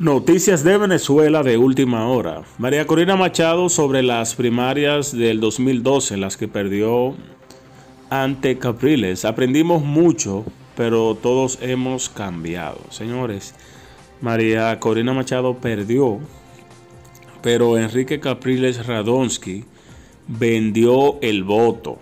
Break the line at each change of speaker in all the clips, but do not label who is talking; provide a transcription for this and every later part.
Noticias de Venezuela de última hora. María Corina Machado sobre las primarias del 2012, las que perdió ante Capriles. Aprendimos mucho, pero todos hemos cambiado. Señores, María Corina Machado perdió, pero Enrique Capriles Radonsky vendió el voto.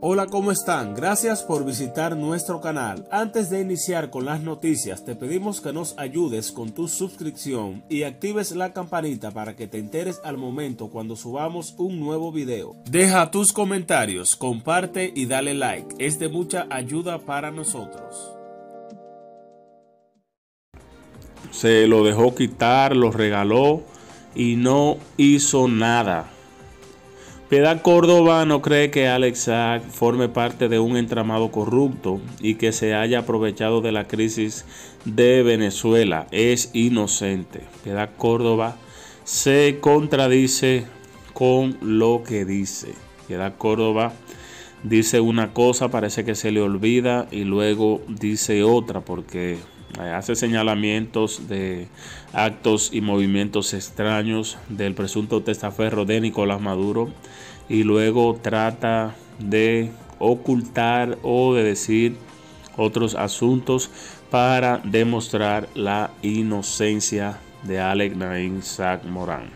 Hola, ¿cómo están? Gracias por visitar nuestro canal. Antes de iniciar con las noticias, te pedimos que nos ayudes con tu suscripción y actives la campanita para que te enteres al momento cuando subamos un nuevo video. Deja tus comentarios, comparte y dale like. Es de mucha ayuda para nosotros. Se lo dejó quitar, lo regaló y no hizo nada. Piedad Córdoba no cree que Alex Sack forme parte de un entramado corrupto y que se haya aprovechado de la crisis de Venezuela. Es inocente. Piedad Córdoba se contradice con lo que dice. Piedad Córdoba dice una cosa, parece que se le olvida y luego dice otra porque hace señalamientos de actos y movimientos extraños del presunto testaferro de Nicolás Maduro y luego trata de ocultar o de decir otros asuntos para demostrar la inocencia de Alec Nain Sack Morán.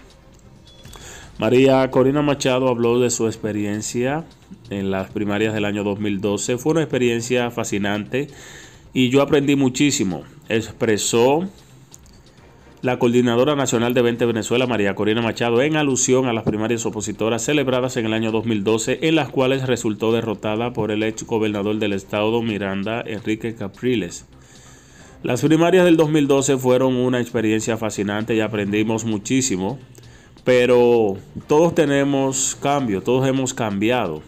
María Corina Machado habló de su experiencia en las primarias del año 2012. Fue una experiencia fascinante y yo aprendí muchísimo. Expresó la coordinadora nacional de 20 Venezuela, María Corina Machado, en alusión a las primarias opositoras celebradas en el año 2012, en las cuales resultó derrotada por el ex gobernador del estado Miranda, Enrique Capriles. Las primarias del 2012 fueron una experiencia fascinante y aprendimos muchísimo, pero todos tenemos cambio, todos hemos cambiado.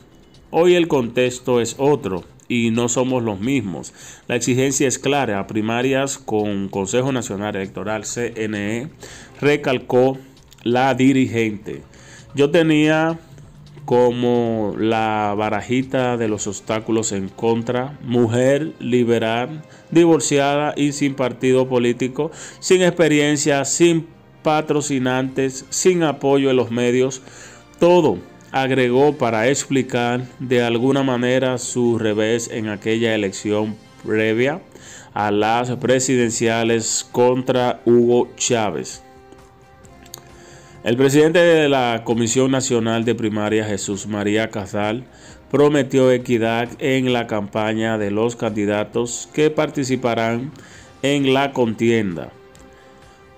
Hoy el contexto es otro y no somos los mismos. La exigencia es clara. Primarias con Consejo Nacional Electoral, CNE, recalcó la dirigente. Yo tenía como la barajita de los obstáculos en contra, mujer liberal, divorciada y sin partido político, sin experiencia, sin patrocinantes, sin apoyo en los medios, todo agregó para explicar de alguna manera su revés en aquella elección previa a las presidenciales contra Hugo Chávez. El presidente de la Comisión Nacional de Primaria, Jesús María Casal, prometió equidad en la campaña de los candidatos que participarán en la contienda.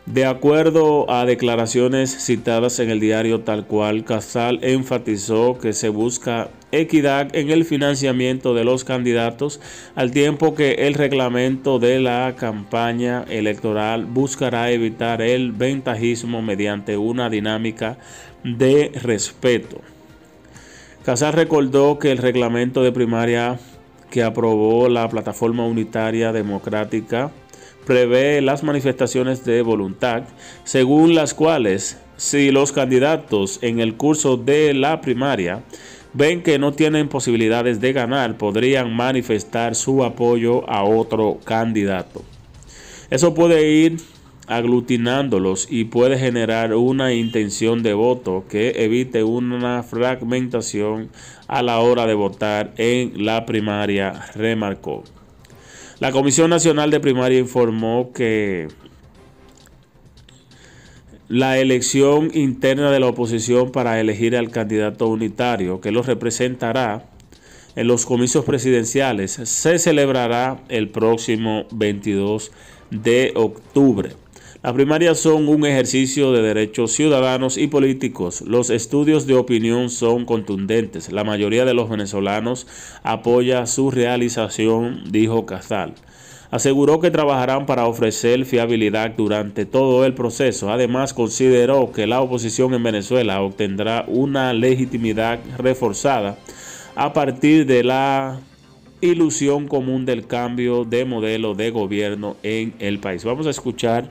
De acuerdo a declaraciones citadas en el diario Tal cual, Casal enfatizó que se busca equidad en el financiamiento de los candidatos, al tiempo que el reglamento de la campaña electoral buscará evitar el ventajismo mediante una dinámica de respeto. Casal recordó que el reglamento de primaria que aprobó la plataforma unitaria democrática prevé las manifestaciones de voluntad, según las cuales si los candidatos en el curso de la primaria ven que no tienen posibilidades de ganar, podrían manifestar su apoyo a otro candidato. Eso puede ir aglutinándolos y puede generar una intención de voto que evite una fragmentación a la hora de votar en la primaria, remarcó. La Comisión Nacional de Primaria informó que la elección interna de la oposición para elegir al candidato unitario que lo representará en los comicios presidenciales se celebrará el próximo 22 de octubre. Las primarias son un ejercicio de derechos ciudadanos y políticos. Los estudios de opinión son contundentes. La mayoría de los venezolanos apoya su realización, dijo Casal. Aseguró que trabajarán para ofrecer fiabilidad durante todo el proceso. Además, consideró que la oposición en Venezuela obtendrá una legitimidad reforzada a partir de la ilusión común del cambio de modelo de gobierno en el país. Vamos a escuchar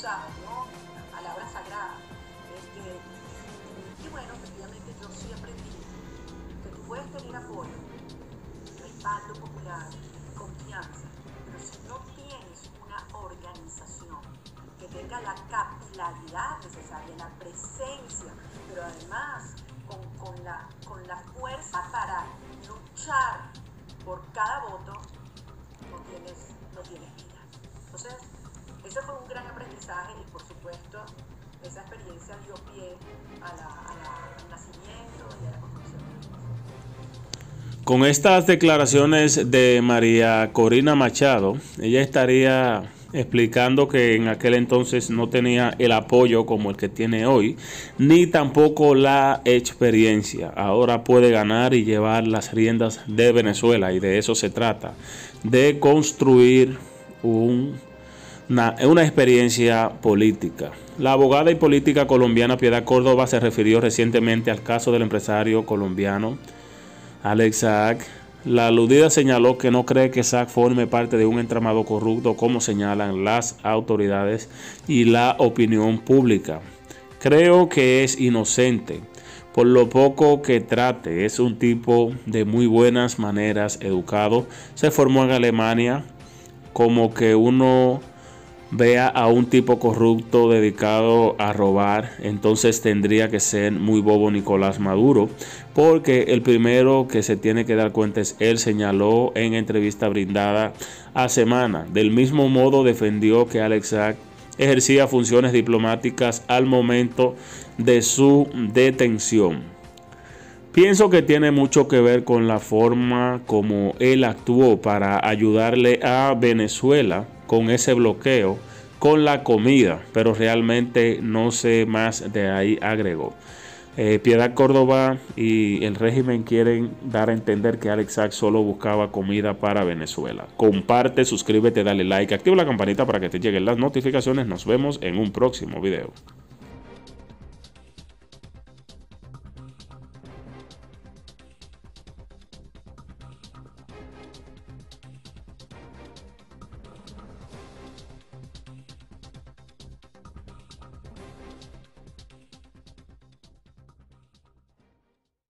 usar. La palabra sagrada. Este, y, bueno, efectivamente yo sí aprendí que
tú puedes tener apoyo, respaldo popular, confianza, pero si no tienes una organización que tenga la capilaridad necesaria, la presencia, pero además
con,
con, la, con la fuerza para luchar por cada voto, no tienes
estas declaraciones de María Corina Machado, ella estaría explicando que en aquel entonces no tenía el apoyo como el que tiene hoy, ni tampoco la experiencia. Ahora puede ganar y llevar las riendas de Venezuela y de eso se trata, de construir una, una experiencia política. La abogada y política colombiana Piedad Córdoba se refirió recientemente al caso del empresario colombiano Alex Saak. La aludida señaló que no cree que Saak forme parte de un entramado corrupto como señalan las autoridades y la opinión pública. Creo que es inocente. Por lo poco que trate, es un tipo de muy buenas maneras, educado. Se formó en Alemania como que uno vea a un tipo corrupto dedicado a robar, entonces tendría que ser muy bobo Nicolás Maduro, porque el primero que se tiene que dar cuenta es él señaló en entrevista brindada a Semana. Del mismo modo defendió que Alex ejercía funciones diplomáticas al momento de su detención. Pienso que tiene mucho que ver con la forma como él actuó para ayudarle a Venezuela con ese bloqueo con la comida, pero realmente no sé más de ahí agregó. Eh, Piedad Córdoba y el régimen quieren dar a entender que Alex Sack solo buscaba comida para Venezuela. Comparte, suscríbete, dale like, activa la campanita para que te lleguen las notificaciones. Nos vemos en un próximo video.